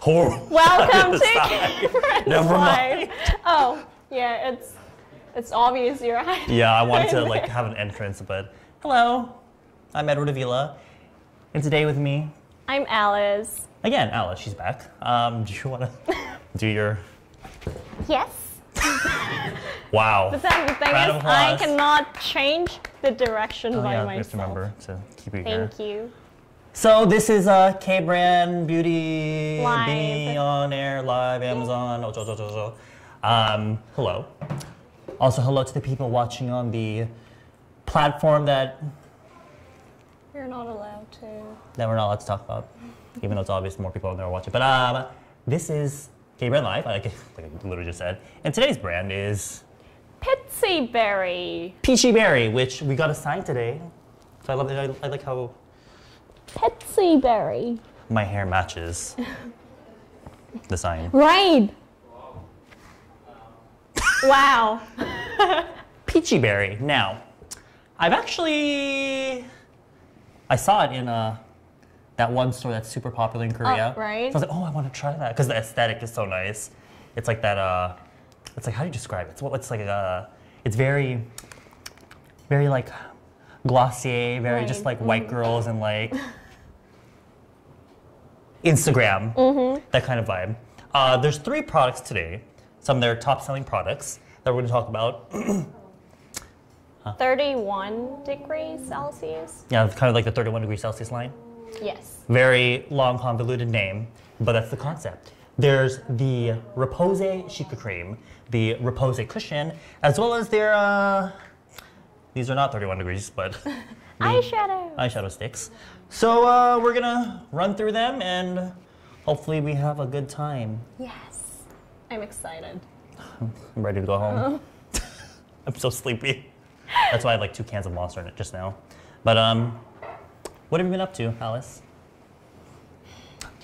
Horrible. Welcome to Side. Never mind. Oh, yeah, it's it's obvious you're hiding. Yeah, I wanted to like have an entrance, but hello, I'm Edward Avila, and today with me I'm Alice. again, Alice. She's back. Um, do you want to do your Yes. wow? But then the thing is, I cannot change the direction Oh, by yeah, we have myself. to remember to keep hair. Thank you. So this is uh, K Brand Beauty Live. On air live Amazon. Oh, jo, jo, jo, jo. Um, hello. Also, hello to the people watching on the platform that You're not allowed to. that we're not allowed to talk about, even though it's obvious more people out there watching. But um, this is K Brand Live, like, like I literally just said. And today's brand is Pitsy Berry. Piciberry, which we got a sign today. So I love it. I, I like how Pitsy Berry. my hair matches the sign. Right. wow. Piciberry. Now, I've actually I saw it in uh that one store that's super popular in Korea. right. So I was like, oh, I want to try that because the aesthetic is so nice. It's like that. Uh, it's like how do you describe it? It's what it's like. Uh, it's very, very like Glossier, very just like white girls and like Instagram, that kind of vibe. Uh, there's three products today. Some of their top selling products that we're going to talk about. 31 degrees Celsius. Yeah, it's kind of like the 31 degrees Celsius line. Yes. Very long, convoluted name, but that's the concept. There's the Repose Cica Cream, the Repose Cushion, as well as their, uh, these are not 31 degrees, but Eyeshadow. eyeshadow sticks. So uh, we're gonna run through them and hopefully we have a good time. Yes. I'm excited. I'm ready to go home. I'm so sleepy. That's why I had like two cans of Monster in it just now. But um, what have you been up to, Alice?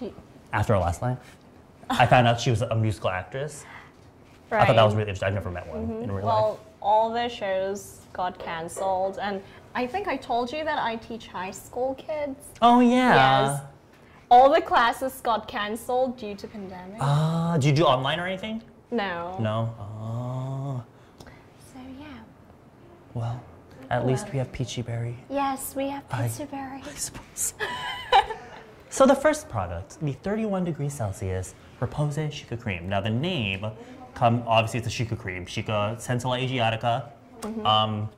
You- After our last live, I found out she was a musical actress. Right. I thought that was really interesting. I've never met one in real life. Well, all the shows got cancelled, and I think I told you that I teach high school kids. Oh yeah. Yes. All the classes got cancelled due to pandemic. Ah, do you do online or anything? no. No. Oh. So yeah. Well, at least we have Piciberry, Yes, we have I- pizza berry. I suppose. so the first product, the 31 degrees Celsius Repose Cica Cream. Now the name, come obviously it's a Cica cream, Cica Centella Asiatica. Mm-hmm. Um,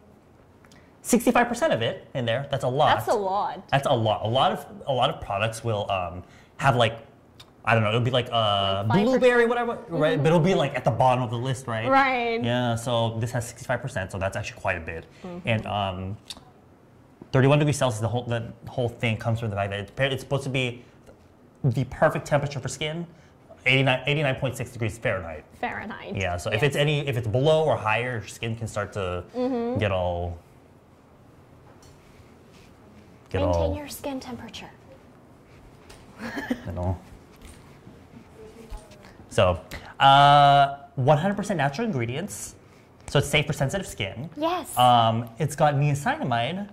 65% of it in there. That's a lot. That's a lot. That's a lot. A lot of a lot of products will um, have like I don't know. It'll be like uh, Like 5%. blueberry, whatever, right? But it'll be like at the bottom of the list, right? Right. Yeah. So this has 65%, so that's actually quite a bit. And um, 31 degrees Celsius, the whole the whole thing comes from the fact that it's, it's supposed to be the perfect temperature for skin. 89, 89.6 degrees Fahrenheit. Fahrenheit. Yeah. So if it's any if it's below or higher, your skin can start to get all get Maintain all your skin temperature. know. So, uh, 100% natural ingredients. So it's safe for sensitive skin. Yes. Um, it's got niacinamide,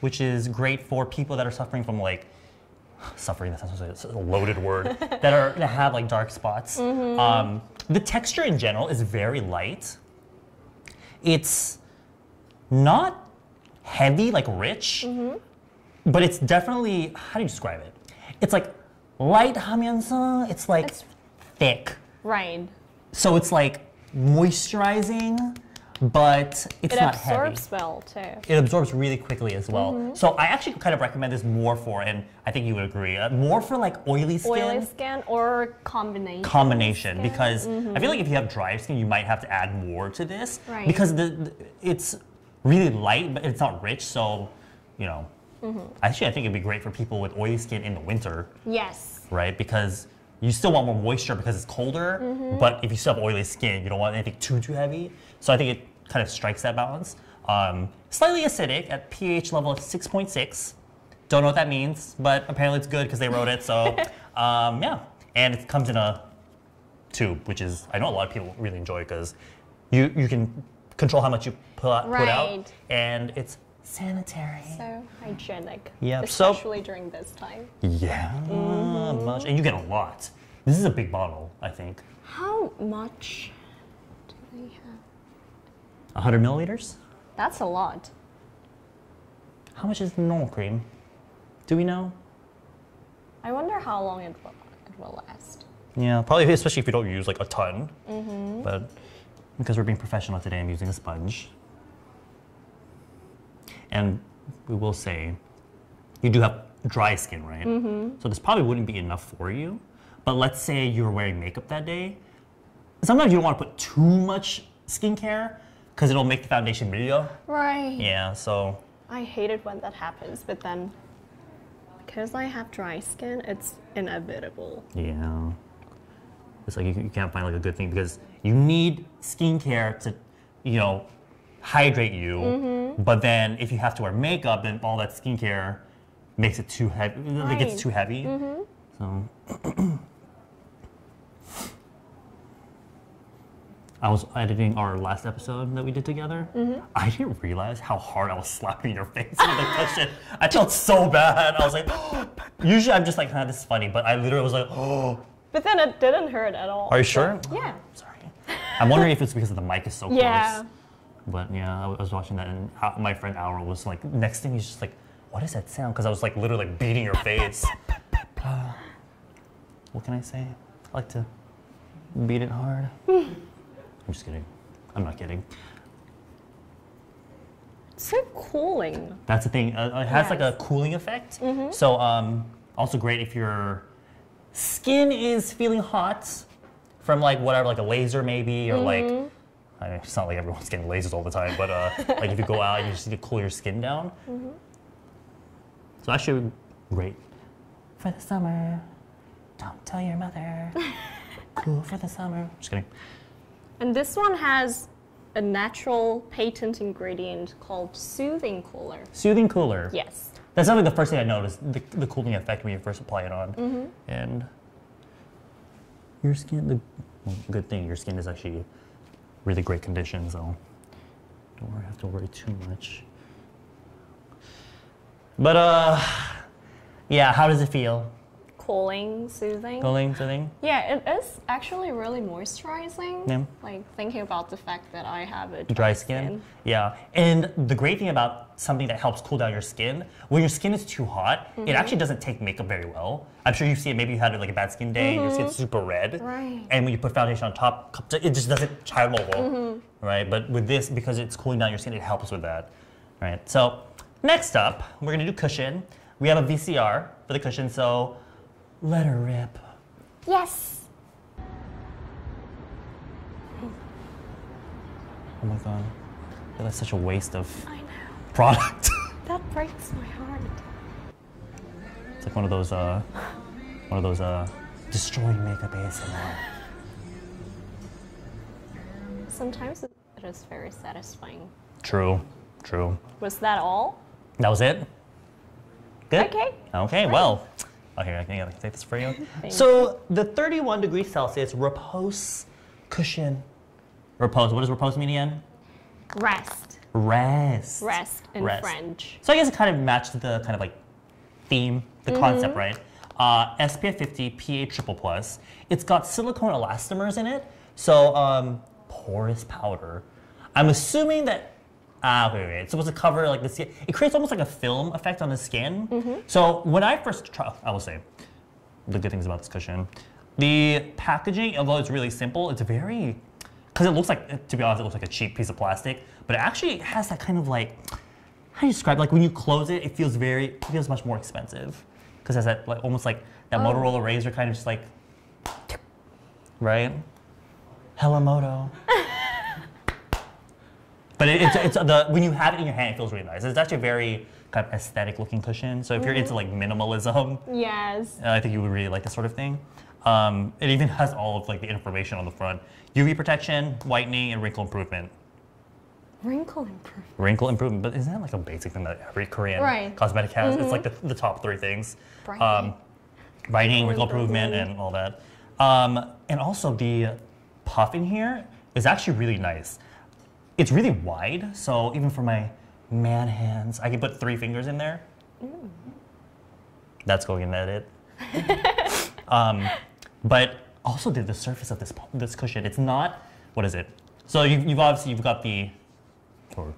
which is great for people that are suffering from like suffering. That sounds like a loaded word. that are that have like dark spots. Um, the texture in general is very light. It's not heavy, like rich, but it's definitely how do you describe it? It's like light hamyeonsa. It's like It's- thick. Right. So it's like moisturizing, but it's It not absorbs well too. It absorbs really quickly as well. Mm-hmm. So I actually kind of recommend this more for, and I think you would agree, uh, more for like oily skin. Oily skin or combination. combination skin. because I feel mm-hmm. like if you have dry skin, you might have to add more to this Right. because the, the- it's really light, but it's not rich. So, you know, Mm-hmm. actually, I think it'd be great for people with oily skin in the winter Yes. right? Because you still want more moisture because it's colder, Mm-hmm. but if you still have oily skin, you don't want anything too too heavy. So I think it kind of strikes that balance. Um, slightly acidic at pH level of 6.6. Don't know what that means, but apparently it's good because they wrote it. So um, yeah, and it comes in a tube, which is I know a lot of people really enjoy because you you can control how much you put out, put out Right. and it's sanitary. So hygienic. Yep, so- Especially during this time. Yeah, much, and you get a lot. This is a big bottle, I think. How much do they have? 100 milliliters? That's a lot. How much is the normal cream? Do we know? I wonder how long it will, it will last. Yeah, probably, especially if you don't use like a ton. Mm-hmm. But because we're being professional today, I'm using a sponge. And we will say, you do have dry skin, right? Mm-hmm. So this probably wouldn't be enough for you. But let's say you're wearing makeup that day. Sometimes you don't want to put too much skincare because it'll make the foundation video. Right. Yeah, so I hate it when that happens, but then because I have dry skin, it's inevitable. Yeah. It's like you, you can't find like a good thing because you need skincare to, you know, hydrate you. But then if you have to wear makeup, then all that skincare makes it too heavy. It Right. gets too heavy. So. I was editing our last episode that we did together. I didn't realize how hard I was slapping your face with the cushion. I felt so bad. I was like, usually I'm just like, ah, this is funny, but I literally was like, oh. But then it didn't hurt at all. Are you sure? Yeah. Sorry. I'm wondering if it's because the mic is so close. Yeah. But yeah, I was watching that, and my friend Aurel was like, next thing he's just like, what is that sound? Because I was like literally like beating your face. Uh, what can I say? I like to beat it hard. I'm just kidding. I'm not kidding. So cooling. That's the thing. Uh, it has like a cooling effect. So um, also great if your skin is feeling hot from like whatever, like a laser maybe, or like I mean, it's not like everyone's getting lasers all the time, but uh, like if you go out, you just need to cool your skin down. So actually great for the summer. Don't tell your mother. cool for the summer. Just kidding. And this one has a natural patent ingredient called soothing cooler. Soothing cooler. Yes. That's definitely the first thing I noticed, the, the cooling effect when you first apply it on. And your skin, the well, good thing, your skin is actually really great condition, so don't worry, have to worry too much. But uh, yeah, how does it feel? Cooling, soothing. Cooling, soothing? Yeah, it is actually really moisturizing. Yeah. Like thinking about the fact that I have a dry, Dry skin? Yeah. And the great thing about something that helps cool down your skin, when your skin is too hot, it mm-hmm. actually doesn't take makeup very well. I'm sure you see it, maybe you had like a bad skin day, your skin's mm-hmm. super red. Right. And when you put foundation on top, it just doesn't char well. Mm-hmm. Right? But with this, because it's cooling down your skin, it helps with that. Right. So next up, we're gonna do cushion. We have a VCR for the cushion, so let her rip. Yes. Oh my god. That's such a waste of product. That breaks my heart. It's like one of those, uh, one of those, uh, destroying makeup ASMR. Sometimes it it is very satisfying. True, true. Was that all? That was it? Good? Okay. Okay, well. Oh, here, I can, I can take this for you. so, the 31 degrees Celsius repose cushion. Repose, what does repose mean again? Rest. Rest. Rest in Rest. French. So I guess it kind of matched the kind of like theme, the concept, right? Uh, SPF 50 PA triple plus. It's got silicone elastomers in it, so um, porous powder. I'm assuming that ah, wait, wait, wait. It's supposed to cover like the skin. It creates almost like a film effect on the skin. So when I first try, I will say the good things about this cushion. The packaging, although it's really simple, it's very because it looks like, to be honest, it looks like a cheap piece of plastic, but it actually has that kind of like, how do you describe? Like when you close it, it feels very, it feels much more expensive because it has that like almost like that Motorola Razr kind of just like, right? Hello Moto. but it, it's it's the when you have it in your hand, it feels really nice. It's actually a very kind of aesthetic looking cushion. So if you're into like minimalism, Yes. uh, I think you would really like this sort of thing. Um, it even has all of like the information on the front: UV protection, whitening, and wrinkle improvement. Wrinkle improvement. Wrinkle improvement, but isn't that like a basic thing that every Korean Right. cosmetic has? It's like the, the top three things: um, brightening, wrinkle improvement, and all that. Um, and also the puff in here is actually really nice. It's really wide, so even for my man hands, I can put three fingers in there. That's going in edit. um, but also the, the surface of this this cushion. It's not what is it? So you, you've obviously you've got the or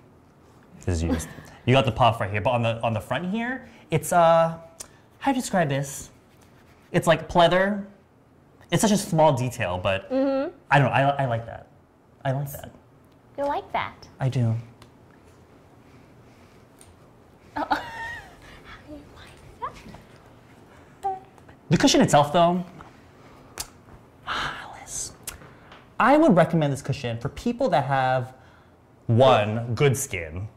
this is used. you got the puff right here, but on the on the front here, it's uh how do you describe this? It's like pleather. It's such a small detail, but I don't know. I, I like that. I like that. You like that? I oh. do. You like that? The cushion itself, though, ah, Alice, I would recommend this cushion for people that have one good skin,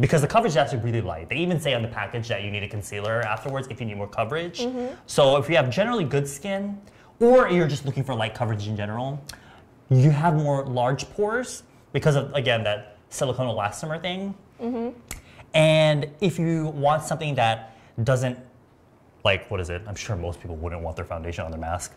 because the coverage is actually really light. They even say on the package that you need a concealer afterwards if you need more coverage. Mm-hmm. So if you have generally good skin, or you're just looking for light coverage in general, you have more large pores because of again that silicone elastomer thing. Mm-hmm. And if you want something that doesn't like what is it? I'm sure most people wouldn't want their foundation on their mask.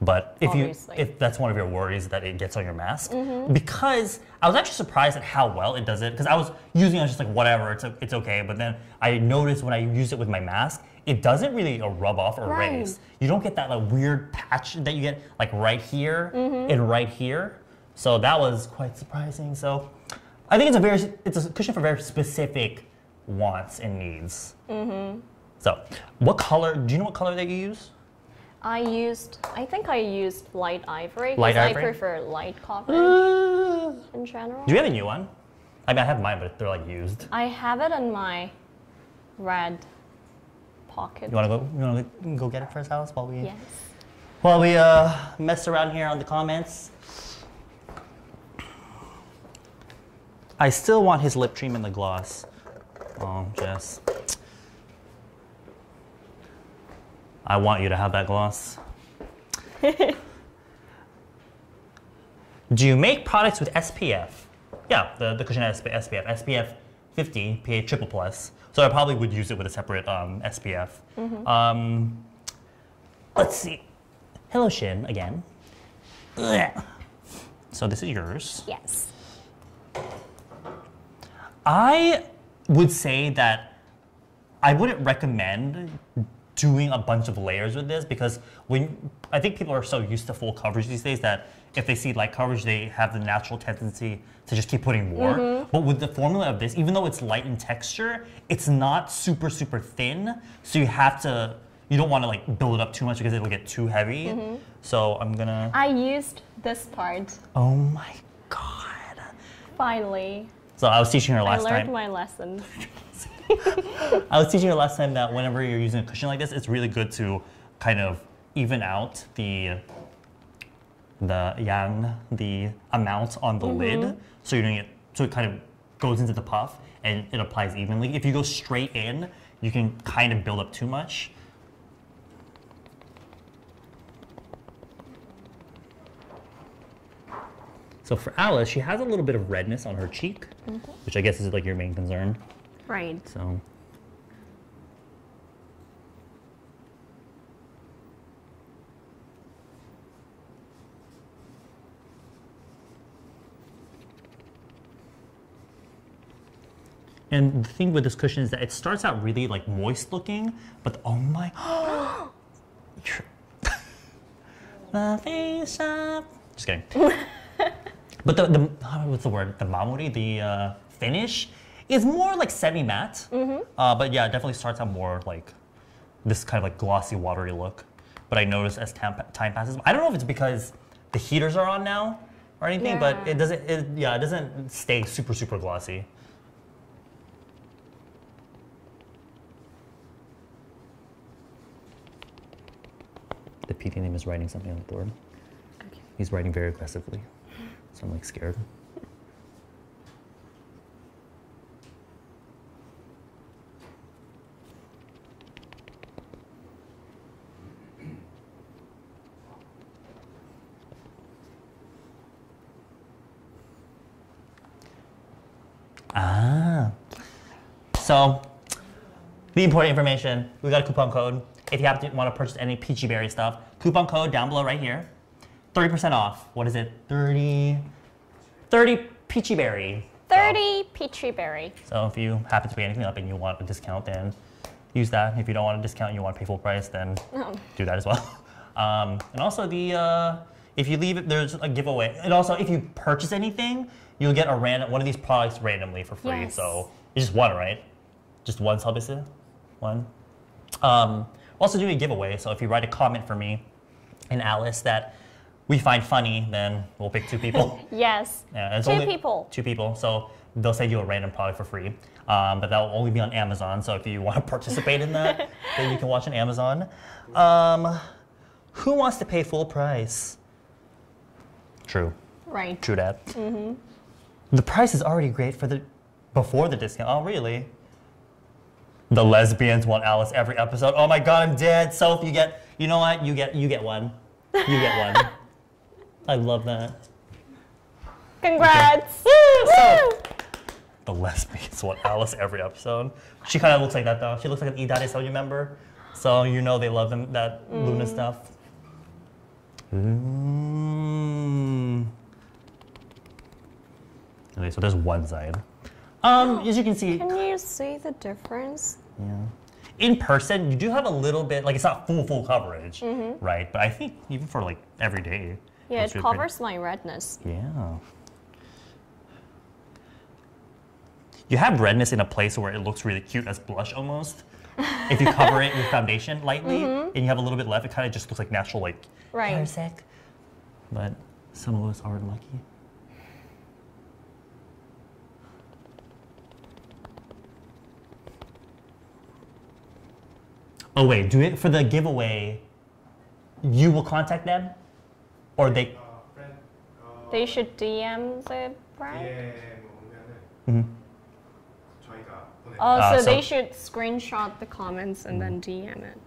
But if Obviously. you if that's one of your worries that it gets on your mask, mm-hmm. because I was actually surprised at how well it does it. Because I was using it I was just like whatever, it's it's okay. But then I noticed when I use it with my mask, it doesn't really uh, rub off or Right. erase. You don't get that like weird patch that you get like right here mm-hmm. and right here. So that was quite surprising. So I think it's a very it's a cushion for very specific wants and needs. So, what color? Do you know what color that you use? I used, I think I used light ivory. 'cause Light I prefer light coverage Do in general. Do you have a new one? I mean, I have mine, but they're like used. I have it in my red pocket. You want to go? You want to go get it first, Alice, while we Yes. while we uh, mess around here on the comments. I still want his lip cream treatment, the gloss. Oh, Jess. I want you to have that gloss. Do you make products with SPF? Yeah, the, the cushion has SPF. SPF 50 PA triple plus. So I probably would use it with a separate um, SPF. Um, let's see. Hello, Shin, again. So this is yours. Yes. I would say that I wouldn't recommend doing a bunch of layers with this because when I think people are so used to full coverage these days that if they see light coverage, they have the natural tendency to just keep putting more. Mm-hmm. But with the formula of this, even though it's light in texture, it's not super super thin. So you have to you don't want to like build it up too much because it'll get too heavy. Mm-hmm. So I'm gonna. I used this part Oh my god. finally. So I was teaching her last time. I learned time. my lesson. I was teaching her last time that whenever you're using a cushion like this, it's really good to kind of even out the the yang, the amount on the mm-hmm. lid, so you don't get so it kind of goes into the puff and it applies evenly. If you go straight in, you can kind of build up too much. So for Alice, she has a little bit of redness on her cheek, mm-hmm. which I guess is like your main concern. Right. So. And the thing with this cushion is that it starts out really like moist looking, but oh my. the face up. Just kidding. But the, the what's the word? The mamori, the uh, finish, is more like semi matte. Uh, but yeah, it definitely starts out more like this kind of like glossy, watery look. But I noticed as time, time passes, I don't know if it's because the heaters are on now or anything, but it doesn't. It, yeah, it doesn't stay super super glossy. The PD name is writing something on the board. Okay. He's writing very aggressively, so I'm like scared. Ah. So, the important information, we got a coupon code. If you happen to want to purchase any Piciberry stuff, coupon code down below right here. 30% off. What is it? 30 30 Piciberry. So- 30 Piciberry. So if you happen to be anything up and you want a discount, then use that. If you don't want a discount and you want to pay full price, then Oh. do that as well. Um, and also the uh, if you leave it, there's a giveaway. And also if you purchase anything, you'll get a random one of these products randomly for free. Yes. So it's just one, right? Just one service, one. Um, also doing a giveaway. So if you write a comment for me and Alice that we find funny, then we'll pick two people. Yes. Yeah, Two people. Two people. So they'll send you a random product for free. Um, but that will only be on Amazon. So if you want to participate in that, then you can watch on Amazon. Um, who wants to pay full price? True. Right. True that. The price is already great for the before the discount. Oh, really? The lesbians want Alice every episode. Oh my God, I'm dead. Soph, you get. You know what? You get. You get one. You get one. I love that. Congrats. So- Woo! The lesbians want Alice every episode. She kind of looks like that though. She looks like an Idare Sonia member. So you know they love them that Luna stuff. Mm. Okay, so there's one side. Um, as you can see, Can you see the difference? yeah. In person, you do have a little bit like it's not full full coverage, right? But I think even for like every day, Yeah, it covers my redness. Yeah. You have redness in a place where it looks really cute as blush almost. if you cover it with foundation lightly mm-hmm. and you have a little bit left, it kind of just looks like natural like Right. hair sec. But some of us aren't lucky. Oh wait, do it for the giveaway. You will contact them, or they they should DM the bride. Mm -hmm. Oh, so, uh, so, they should screenshot the comments and then mm-hmm. DM it.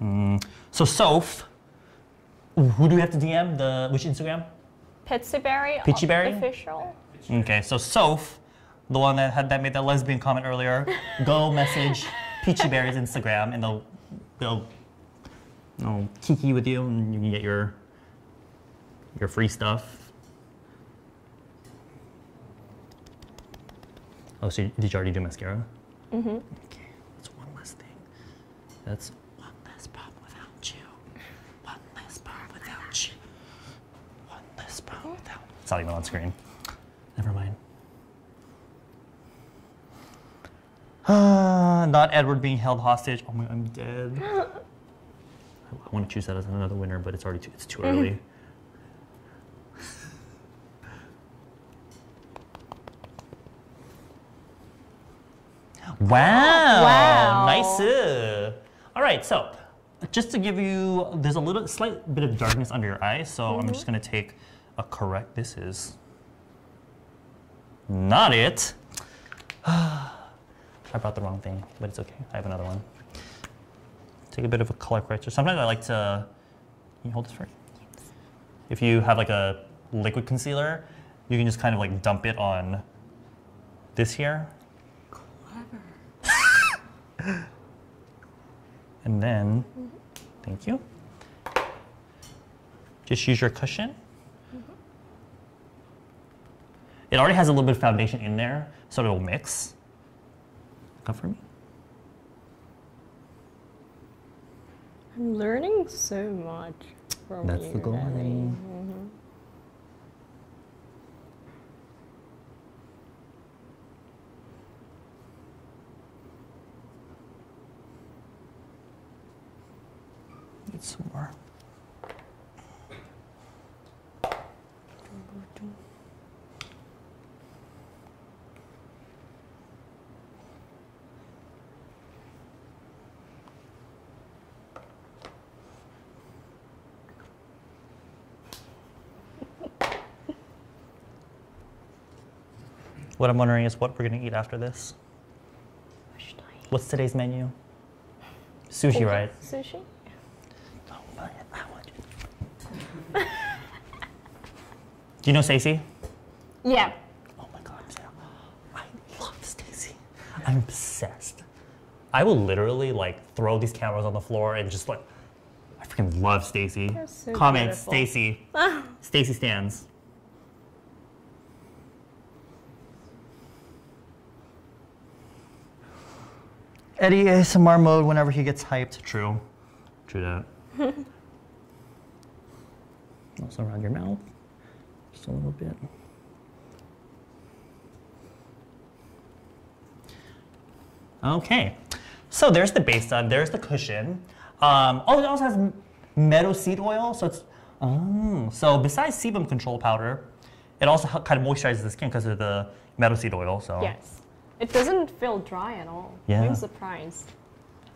Mm. So Soph, who do we have to DM? The which Instagram? Pitsyberry. Pitsyberry. Official. Okay, so Soph, the one that had that made that lesbian comment earlier, go message Piciberry's Instagram and they'll they'll they'll kiki with you and you can get your your free stuff. Oh, so did you already do mascara? Mm-hmm. Okay, that's one less thing. That's one less problem without you. One less problem without you. One less problem without. It's not even on screen. Never mind. Ah, not Edward being held hostage. Oh my, I'm dead. I want to choose that as another winner, but it's already too, it's too early. Wow. Wow. Nice. All right, so just to give you, there's a little slight bit of darkness under your eyes, so I'm just mm-hmm. gonna take a correct. This is not it. I brought the wrong thing, but it's okay. I have another one. Take a bit of a color corrector. Sometimes I like to. Can you hold this for me? If you have like a liquid concealer, you can just kind of like dump it on this here. And then, thank you. Just use your cushion. It already has a little bit of foundation in there, so it'll mix. Come for me. I'm learning so much from That's you. the goal, Ellie. honey. Mm-hmm. Need some more. What I'm wondering is what we're gonna eat after this. What should I eat? What's today's menu? Sushi, right? Sushi? Oh, my, I want you. Do you know Stacey? Yeah. Oh my god, Sarah. I love Stacy. I'm obsessed. I will literally like throw these cameras on the floor and just like I freaking love Stacy. They're so Comment. Stacy. Stacy stands. Eddie ASMR mode whenever he gets hyped. True. True that. also around your mouth, just a little bit. Okay, so there's the base done. There's the cushion. Um, oh, it also has meadow seed oil. So it's oh, so besides sebum control powder, it also kind of moisturizes the skin because of the meadow seed oil. So Yes. It doesn't feel dry at all. Yeah. I'm surprised.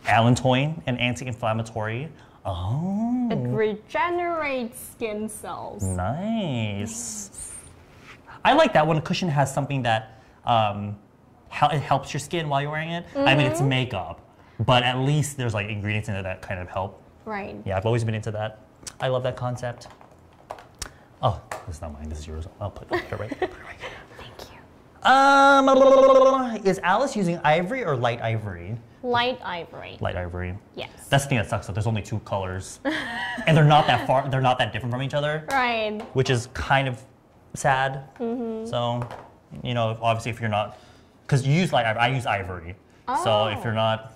allantoin, an anti-inflammatory. Oh, It regenerates skin cells. nice. I like that when a cushion has something that um, hel- it helps your skin while you're wearing it. I mean, it's makeup, but at least there's like ingredients in it that kind of help. Right. Yeah, I've always been into that. I love that concept. Oh, this is not mine. This is yours. I'll put, put it right. Put it right. Um, is Alice using ivory or light ivory? Light ivory. Light ivory. Yes. That's the thing that sucks. Though. There's only two colors, and they're not that far. They're not that different from each other, right. which is kind of sad. So, you know, obviously, if you're not, because you use light ivory, I use ivory. So if Oh. you're not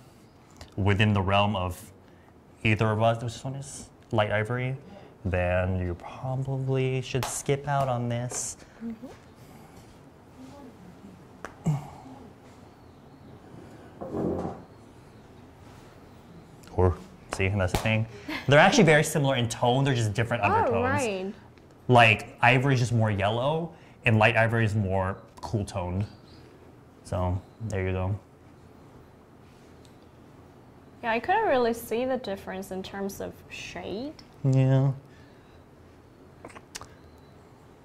within the realm of either of us, which one is light ivory, then you probably should skip out on this. Or see, that's the thing. They're actually very similar in tone. They're just different oh, undertones. Oh, right. Like ivory is just more yellow, and light ivory is more cool toned. So there you go. Yeah, I couldn't really see the difference in terms of shade. Yeah.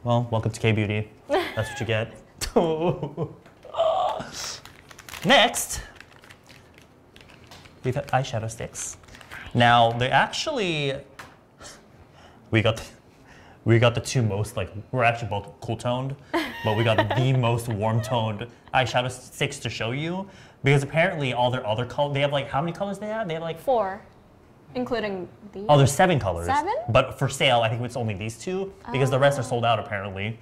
Well, welcome to K Beauty. That's what you get. Next, got eyeshadow sticks. Now they actually we got the, we got the two most like we're actually both cool toned, but we got the most warm toned eyeshadow sticks to show you because apparently all their other color they have like how many colors they have? They have like Four, including the. Oh, there's seven colors. Seven? But for sale, I think it's only these two because the rest are sold out apparently.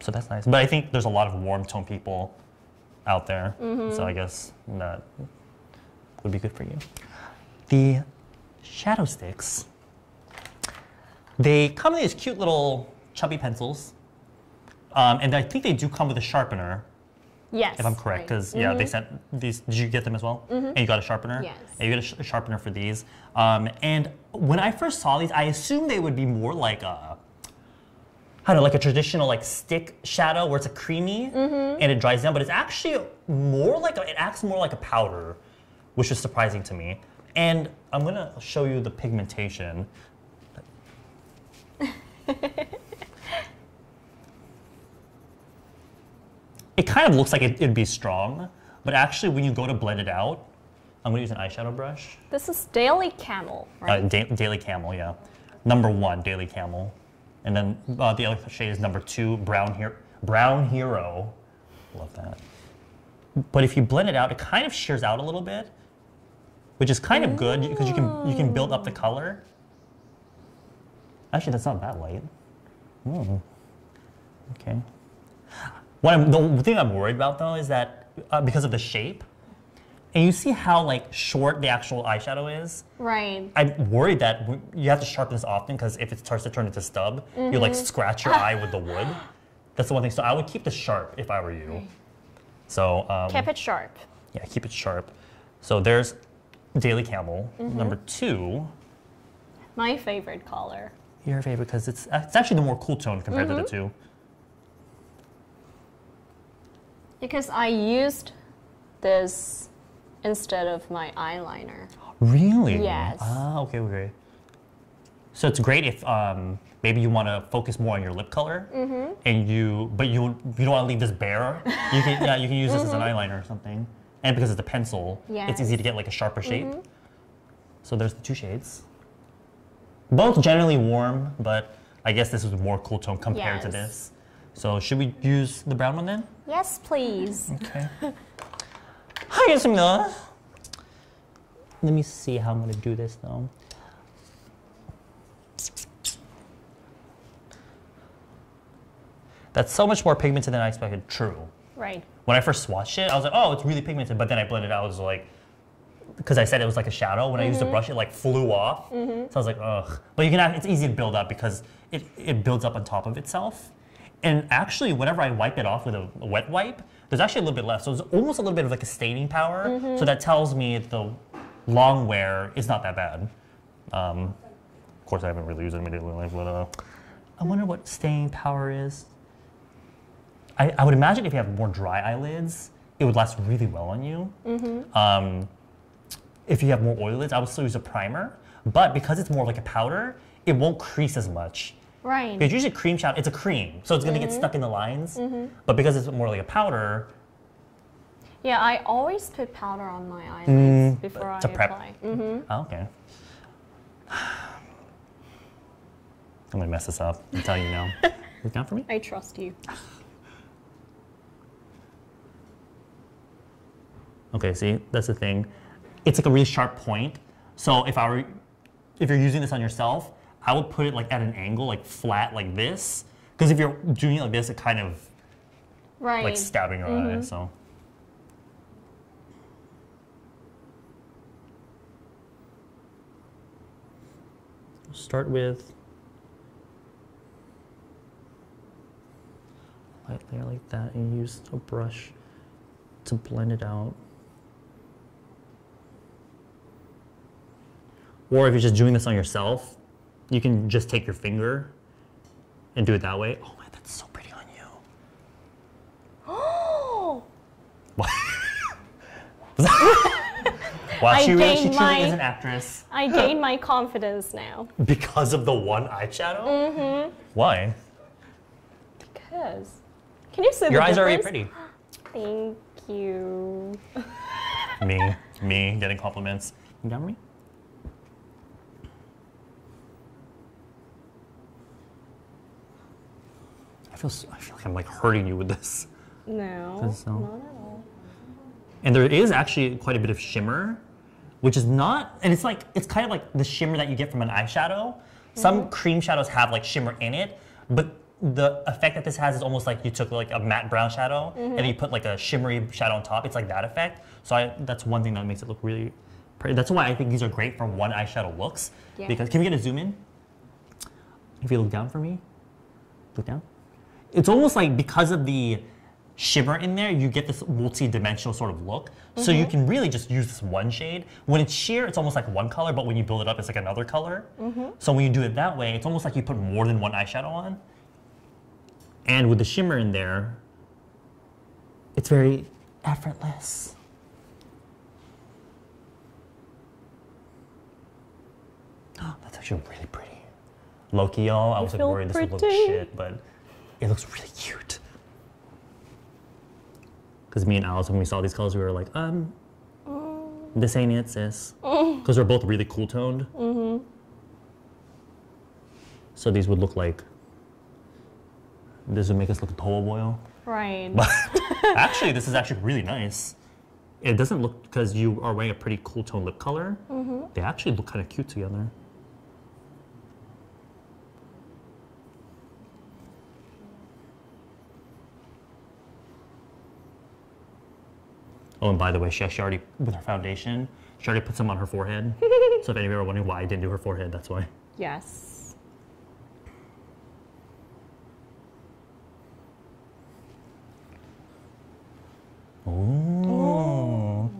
So that's nice. But I think there's a lot of warm tone people out there. Mm-hmm. So I guess that would be good for you. The shadow sticks. They come in these cute little chubby pencils. Um, and I think they do come with a sharpener yes. if I'm correct, right. because yeah, they sent these. Did you get them as well? Mm -hmm. And you got a sharpener. Yes. And you got a, sh- a sharpener for these. Um, and when I first saw these, I assumed they would be more like a, I don't know, like a traditional like stick shadow where it's a creamy and it dries down, but it's actually more like a, it acts more like a powder, which is surprising to me. And I'm gonna show you the pigmentation. it kind of looks like it, it'd be strong, but actually when you go to blend it out, I'm gonna use an eyeshadow brush. This is Daily Camel, Uh, right? da- Daily Camel, yeah. Number one, Daily Camel. And then uh, the other shade is number two, Brown, Hero. Brown Hero. Love that. But if you blend it out, it kind of shears out a little bit, which is kind of good because you can you can build up the color. Actually, that's not that light. Hmm. Okay. What I'm, the thing I'm worried about though is that uh, because of the shape, and you see how like short the actual eyeshadow is. right. I'm worried that you have to sharpen this often because if it starts to turn into stub, you like scratch your eye with the wood. That's the one thing. So I would keep this sharp if I were you. So um, Keep it sharp. yeah, keep it sharp. So there's Daily Camel. Number two, My favorite color. your favorite because it's it's actually the more cool tone compared to the two. Because I used this instead of my eyeliner. Really? Yes. Ah, okay, okay. So it's great if um, maybe you want to focus more on your lip color, Mm-hmm. and you, but you you don't want to leave this bare. You can yeah, you can use this as an eyeliner or something, and because it's a pencil, it's easy Mm-hmm. Yes. to get like a sharper shape. So there's the two shades. Both generally warm, but I guess this is more cool tone compared to Yes. this. So should we use the brown one then? Yes, please. Okay. 하겠습니다. Let me see how I'm gonna do this though. That's so much more pigmented than I expected. True. Right. When I first swatched it, I was like, oh, it's really pigmented. But then I blended it out. I was like, because I said it was like a shadow. When I used the brush, it like flew off. So I was like, ugh. But you can have, it's easy to build up because it, it builds up on top of itself. And actually, whenever I wipe it off with a, a wet wipe, there's actually a little bit left. So it's almost a little bit of like a staining power. So that tells me the long wear is not that bad. Um, of course, I haven't really used it immediately, but uh, I wonder what staying power is. I, I would imagine if you have more dry eyelids, it would last really well on you. Mm-hmm. Um, if you have more oily lids, I would still use a primer, but because it's more like a powder, it won't crease as much. Right. Because usually cream shadow, it's a cream, so it's gonna get mm-hmm. stuck in the lines. Mm-hmm. But because it's more like a powder, Yeah, I always put powder on my eyelids mm, before I to prep. apply. Mm. oh, okay. I'm gonna mess this up. I'm telling you now. Look down for me. I trust you. Okay, see, that's the thing. It's like a really sharp point. So if I were, if you're using this on yourself, I would put it like at an angle, like flat, like this. Because if you're doing it like this, it kind of Right. like stabbing your mm-hmm. eye. So. Start with light layer like that and use a brush to blend it out. Or if you're just doing this on yourself, you can just take your finger and do it that way. Oh man, that's so pretty on you. Oh, What? wow, I she, really, she truly my- is an actress I gained my confidence now. because of the one eyeshadow. Mm-hmm. Why? Because. Can you see Your the eyes are already pretty. Thank you. me, me getting compliments. You got me? Feel, s- I feel like I'm like hurting you with this. No, so. not at all. And there is actually quite a bit of shimmer, which is not, and it's like, it's kind of like the shimmer that you get from an eyeshadow. Some mm-hmm. cream shadows have like shimmer in it, but the effect that this has is almost like you took like a matte brown shadow mm-hmm. and you put like a shimmery shadow on top. It's like that effect. So I, that's one thing that makes it look really pretty. That's why I think these are great for one eyeshadow looks. Yeah. Because, can we get a zoom in? If you look down for me, look down. It's almost like because of the shimmer in there, you get this multi-dimensional sort of look. So you mm-hmm. can really just use this one shade. When it's sheer, it's almost like one color, but when you build it up, it's like another color. Mm-hmm. So when you do it that way, it's almost like you put more than one eyeshadow on. And with the shimmer in there, it's very effortless. That's actually really pretty. Loki, y'all, I was like worried this would look pretty. shit, but it looks really cute. Because me and Alice, when we saw these colors, we were like, um, this ain't it, sis. Because they're both really cool toned. Mm-hmm. So these would look like, this would make us look tall boil. Right. But actually, this is actually really nice. It doesn't look, because you are wearing a pretty cool tone lip color, mm -hmm. they actually look kind of cute together. Oh, and by the way, she actually already, with her foundation, she already put some on her forehead. so if any of you are wondering why I didn't do her forehead, that's why. yes. Ooh. Oh.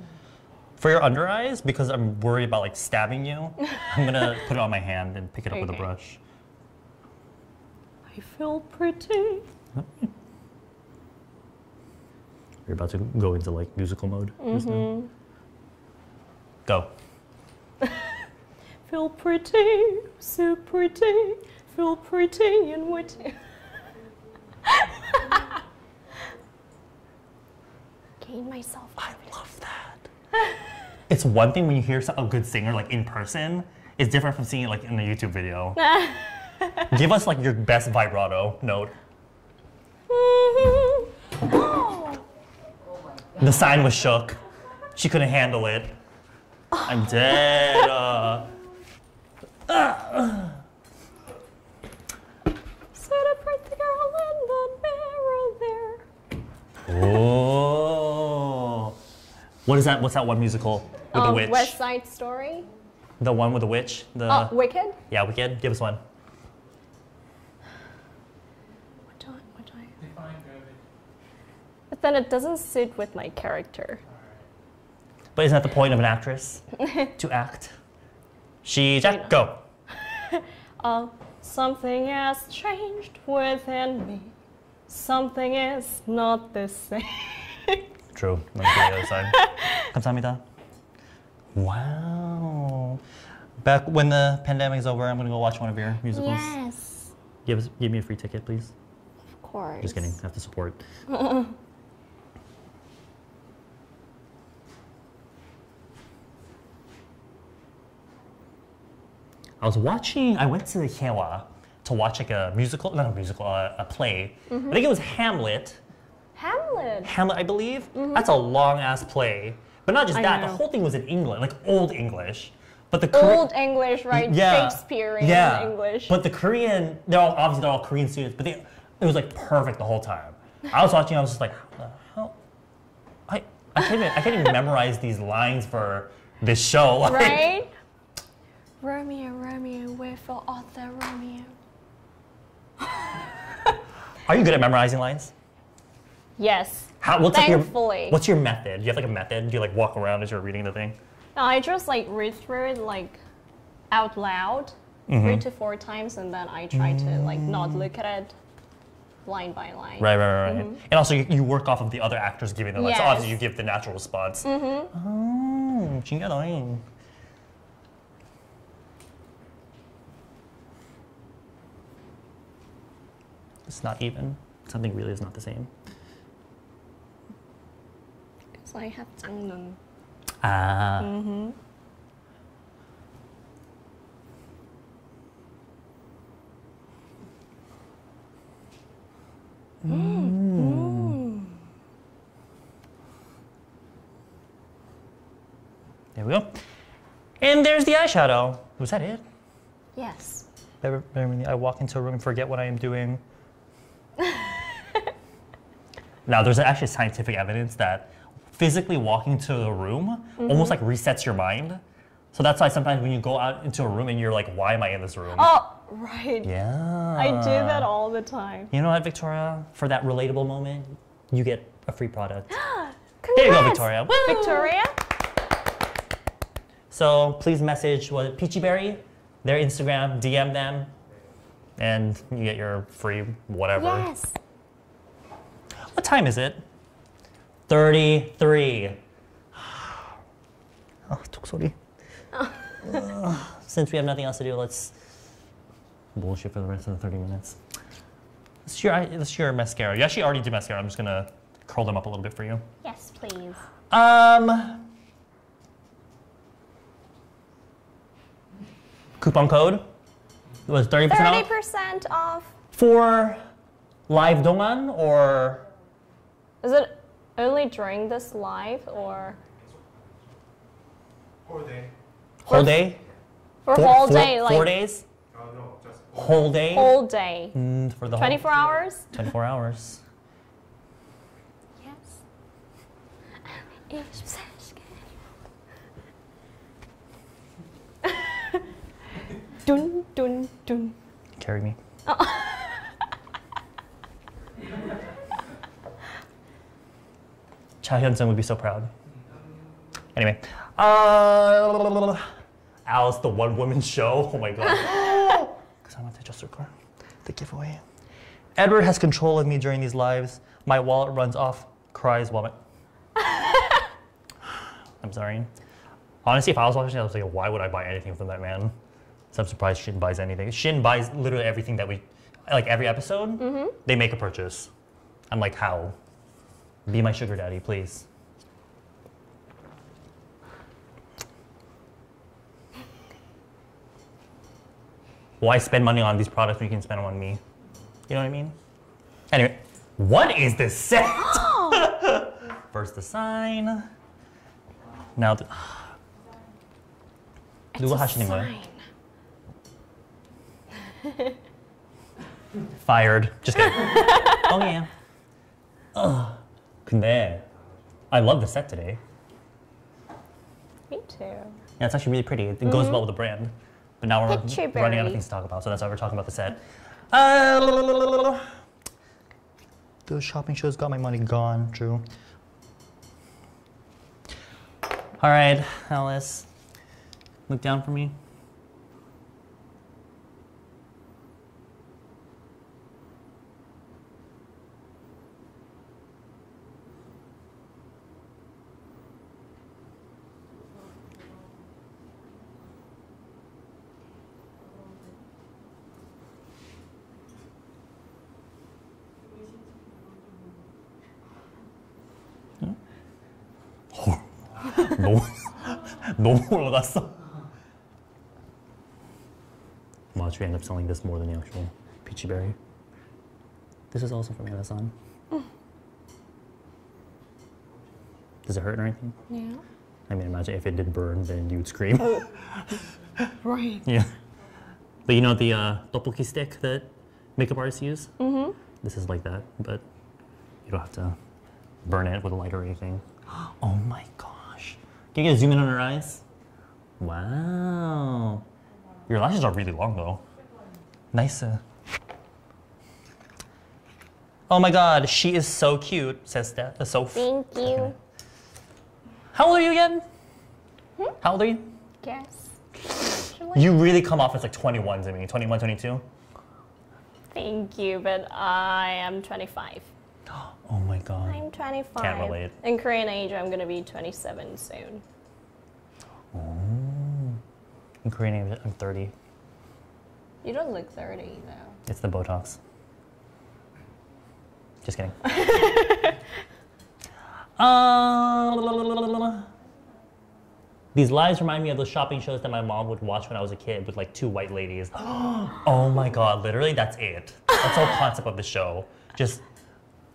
For your under eyes, because I'm worried about like stabbing you, I'm gonna put it on my hand and pick it up with a brush. I feel pretty. You're about to go into like musical mode. Mm-hmm. Go. Feel pretty, so pretty, feel pretty and witty. Gain myself. I love that. it's one thing when you hear a good singer like in person. It's different from seeing it like in a YouTube video. Give us like your best vibrato note. The sign was shook. She couldn't handle it. I'm dead. Uh, the girl in the there. oh. What is that? What's that one musical? with the Um, witch. West Side Story. The one with the witch. The oh, Wicked. yeah, Wicked. Give us one. What do I? What do I? But then it doesn't suit with my character. But isn't that the point of an actress? to act. She Jack, go. Uh, something has changed within me. Something is not the same. True. Let me do the other side. 감사합니다. Wow. Back when the pandemic is over, I'm gonna go watch one of your musicals. yes, Give us, give me a free ticket, please. of course. Just kidding. I have to support. I was watching. I went to the Hyehwa to watch like a musical, not a musical, uh, a play. I think it was Hamlet. Hamlet. Hamlet, I believe. That's a long ass play. But not just. I that. The whole thing was in English, like old English. But the Kore- Old English, right? yeah, Shakespearean yeah. English. But the Korean, they're all obviously they're all Korean students, but they, it was like perfect the whole time. I was watching, I was just like, how the hell? I, I can't even, I can't even memorize these lines for this show. Like, right? Romeo, Romeo, wherefore art thou Romeo? Are you good at memorizing lines? Yes. How, what's like Thankfully. your, what's your method? Do you have like a method? Do you like walk around as you're reading the thing? No, I just like read through it like out loud Mm-hmm. three to four times, and then I try to like not look at it line by line. Right, right, right. right. And also, you, you work off of the other actors giving the lines. So obviously, you give the natural response. Mm-hmm. Oh, It's not even. Something really is not the same. Because I have 장눈. Ah. Mm hmm. There we go. And there's the eyeshadow. Was that it? Yes. I walk into a room and forget what I am doing. now, there's actually scientific evidence that physically walking to a room mm-hmm. almost like resets your mind. So that's why sometimes when you go out into a room and you're like, why am I in this room? Oh, right. Yeah. I do that all the time. You know what, Victoria? For that relatable moment, you get a free product. Congrats. Here you go, Victoria. Woo! Victoria? So please message what Piciberry, their Instagram, DM them, and you get your free whatever. Yes. What time is it? 33. oh, since we have nothing else to do, let's bullshit for the rest of the 30 minutes. This your, this your mascara. You actually already did mascara. I'm just going to curl them up a little bit for you. Yes, please. Um, coupon code? Was 30% off 30% off. for live dongan or Is it only during this live or whole day. whole day? for Four- whole four- day? Like Four days? Oh no, just Whole day? whole day. Mm, for the whole 24 hours? 24 hours. Yes. Dun dun dun. Carry me. Cha Hyun Sung would be so proud. Anyway, uh, Alice, the one woman show. Oh my god. Because I want to just record the giveaway. Edward has control of me during these lives. My wallet runs off, cries while my. I'm sorry. Honestly, if I was watching, I was like, why would I buy anything from that man? So I'm surprised Shin buys anything. Shin buys literally everything that we, like every episode, they make a purchase. I'm like, how? Be my sugar daddy, please. Why spend money on these products when you can spend them on me? You know what I mean? Anyway, what is this set? First the sign. Now the. It's 누가 a 하시는 거예요? Sign. Fired. Just kidding. oh yeah. Ugh. 근데 I love the set today. Me too. Yeah, it's actually really pretty. It goes well with the brand. But now we're Picture running out of berry. things to talk about, so that's why we're talking about the set. Uh, those shopping shows got my money gone, Drew. All right, Alice, look down for me. 너무 올라갔어. i actually end up selling this more than the actual Piciberry. This is also from Amazon. Does it hurt or anything? Yeah. I mean, imagine if it did burn, then you'd scream. Oh. right. Yeah. But you know the uh, tteokbokki stick that makeup artists use? Mm-hmm. This is like that, but you don't have to burn it with a light or anything. Oh my god. Can you a zoom in on her eyes? Wow. Your lashes are really long though. Nice. Uh... Oh my god, she is so cute, says that. Uh, Soph. Thank you. How old are you again? How old are you? Guess. You really come off as like 21 to me. 21, 22? Thank you, but I am 25. Oh my god. I'm 25. Can't relate. In Korean age, I'm gonna be 27 soon. In Korean, age, I'm 30. You don't look 30 though. It's the Botox. Just kidding. Uh, these lives remind me of those shopping shows that my mom would watch when I was a kid with like two white ladies. oh my god, literally, that's it. That's the whole concept of the show. Just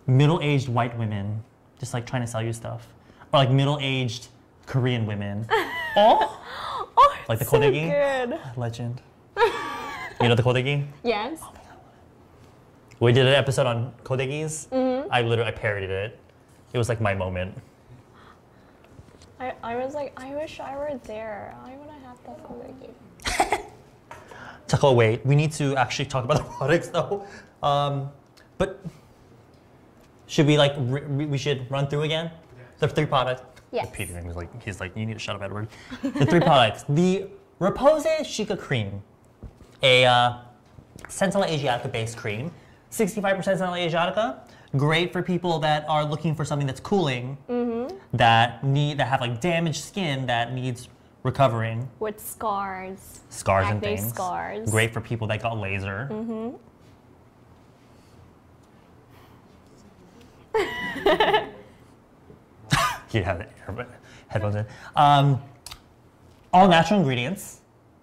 middle aged white women, just like trying to sell you stuff. Or like middle aged Korean women. oh, Oh, Like the so Kodegi? good. legend. you know the Kodegi? Yes. We did an episode on Kodegis. I literally I parodied it. It was like my moment. I, I was like, I wish I were there. I want to have that Kodegi. Taco, wait. We need to actually talk about the products though. Um, but should we like re- re- we should run through again the three products? Yes. Peter was like he's like you need to shut up, Edward. the three products: the Reposé Cica Cream, a uh, Centella Asiatica based cream, 65% Centella Asiatica. Great for people that are looking for something that's cooling, that need that have like damaged skin that needs recovering. With scars. scars and things. scars. Great for people that got laser. you have the headphones in. Um, all natural ingredients,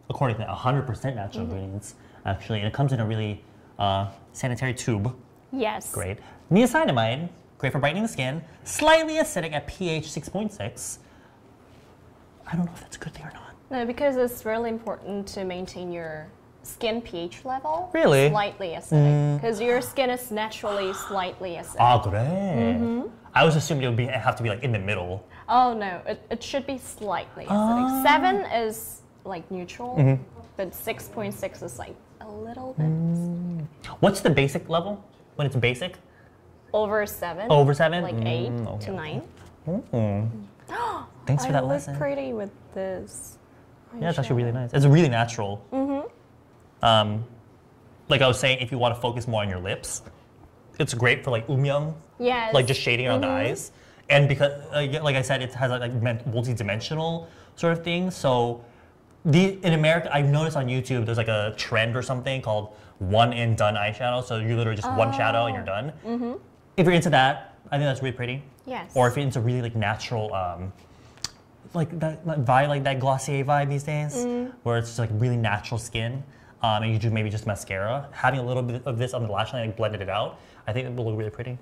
according to 100% Mm-hmm. natural ingredients, actually, and it comes in a really uh, sanitary tube. Yes. Great. Niacinamide, great for brightening the skin. Slightly acidic at pH 6.6. I don't know if that's a good thing or not. No, because it's really important to maintain your skin pH level. Really? Slightly acidic. Because your skin is naturally slightly acidic. Ah, 그래. I was assuming it would be have to be like in the middle. Oh no, it, it should be slightly acidic. Ah. Seven is like neutral, Mm-hmm. but 6.6 is like a little bit Mm. What's the basic level when it's basic? over seven. Over seven? Like Mm, eight okay, to nine. Thanks for I that look lesson. pretty with this. Yeah, it's actually really nice. It's really natural. Mm-hmm. Um, like I was saying, if you want to focus more on your lips, it's great for like umyang, Yes. like just shading around Mm-hmm. the eyes. And because, uh, like I said, it has like men- multi-dimensional sort of thing. So the in America, I've noticed on YouTube, there's like a trend or something called one and done eyeshadow. So you literally just one shadow and you're Oh. done. Mm-hmm. If you're into that, I think that's really pretty. Yes. Or if you're into really like natural, um, like that like vibe, like that Glossier vibe these days, Mm. where it's just like really natural skin, um, and you do maybe just mascara. Having a little bit of this on the lash line, like blended it out, I think it will look really pretty.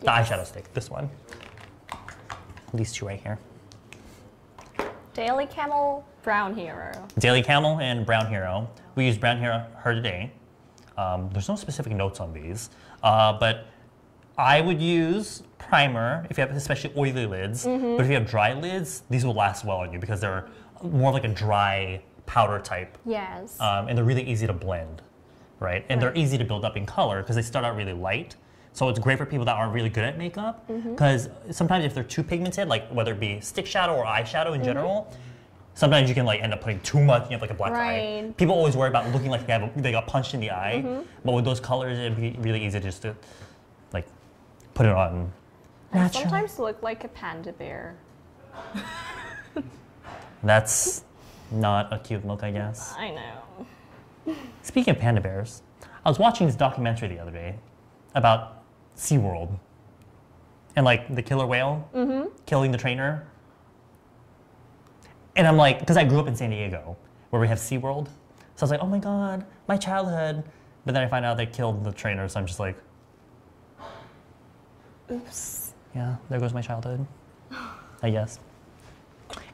The eyeshadow stick, this one. These two right here. Daily Camel Brown Hero. Daily Camel and Brown Hero. We use Brown Hero her today. Um, there's no specific notes on these, uh, but I would use primer if you have especially oily lids. But if you have dry lids, these will last well on you because they're more like a dry powder type, Yes. um, and they're really easy to blend, right? And they're easy to build up in color because they start out really light. So it's great for people that aren't really good at makeup Mm-hmm. because sometimes if they're too pigmented, like whether it be stick shadow or eyeshadow in general, sometimes you can like end up putting too much. You have like a black eye. People always worry about looking like they have a, they got punched in the eye, Mm-hmm. but with those colors, it'd be really easy just to like put it on. I sometimes look like a panda bear. That's not a cute look, I guess. I know. Speaking of panda bears, I was watching this documentary the other day about SeaWorld and like the killer whale mm-hmm. killing the trainer. And I'm like, because I grew up in San Diego where we have SeaWorld. So I was like, oh my God, my childhood. But then I find out they killed the trainer, so I'm just like, Oops. yeah, there goes my childhood. I guess.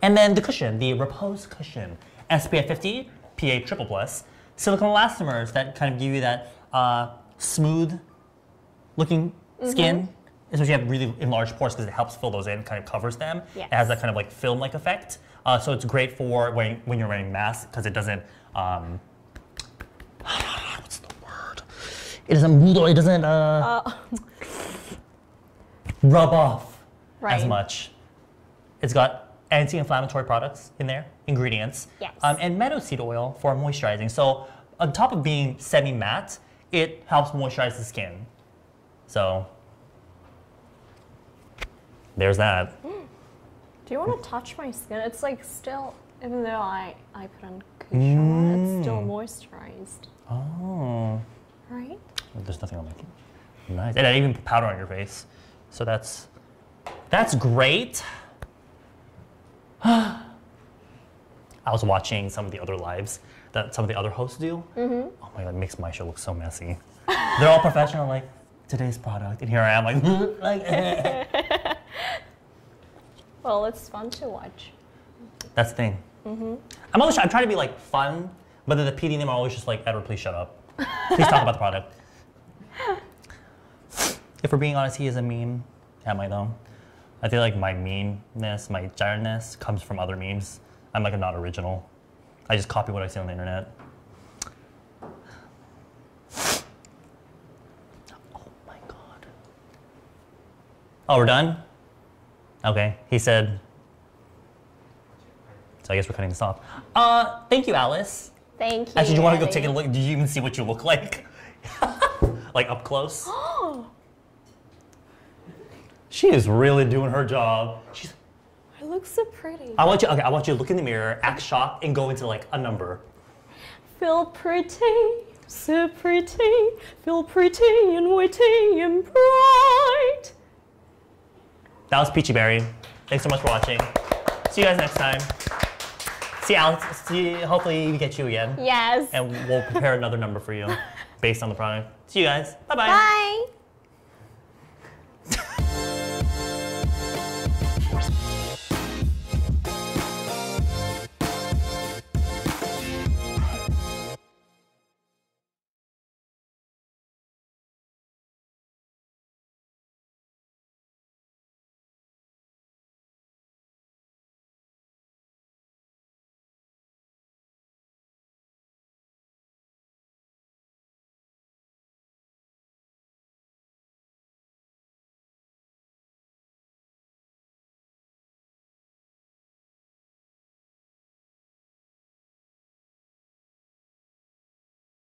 And then the cushion, the Reposé cushion, SPF 50, PA triple plus, silicone elastomers that kind of give you that uh, smooth looking skin, especially if you have really enlarged pores because it helps fill those in, kind of covers them. Yes. It has that kind of like film-like effect. Uh, so it's great for when, when you're wearing masks because it doesn't. Um, what's the word? It doesn't. It doesn't uh, Uh, rub off right. as much. It's got anti-inflammatory products in there, ingredients, Yes. um, and meadow seed oil for moisturizing. So on top of being semi-matte, it helps moisturize the skin. So there's that. Do you want to touch my skin? It's like still, even though I, I put on cushion, it's still moisturized. Oh, Right? there's nothing on my Nice, and I even put powder on your face. So that's that's great. I was watching some of the other lives that some of the other hosts do. Mm-hmm. Oh my god, it makes my show look so messy. They're all professional, like today's product, and here I am, like, like. Well, it's fun to watch. that's the thing. Mm-hmm. I'm always I'm trying to be like fun, but then the PD name are always just like, Edward, please shut up. Please talk about the product. If we're being honest, he is a meme. Am I though? I feel like my meanness, my giantness, comes from other memes. I'm like not original. I just copy what I see on the internet. Oh my god. Oh, we're done? Okay. He said. So I guess we're cutting this off. Uh, thank you, Alice. Thank you. Actually, do you want to go take a look? Do you even see what you look like? like up close? She is really doing her job. She's, I look so pretty. I want you. Okay, I want you to look in the mirror, act shocked, and go into like a number. Feel pretty, so pretty, feel pretty and witty and bright. That was Piciberry. Thanks so much for watching. See you guys next time. See Alex. See. Hopefully we get you again, Yes. and we'll prepare another number for you based on the product. See you guys. Bye-bye. Bye.